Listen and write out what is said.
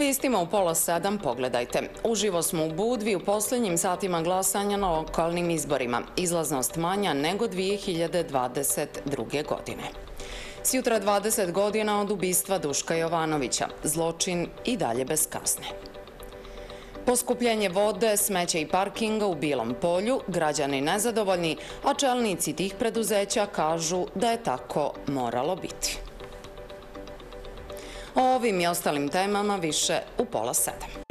vijestima u pola sedam pogledajte. Uživo smo u Budvi u posljednjim satima glasanja na lokalnim izborima. Izlaznost manja nego 2022. godine. Sjutra 20 godina od ubistva Duška Jovanovića. Zločin i dalje bez kasne. Poskupljenje vode, smeće i parkinga u Bilom polju, građani nezadovoljni, a čelnici tih preduzeća kažu da je tako moralo biti. O ovim i ostalim temama više u pola sedem.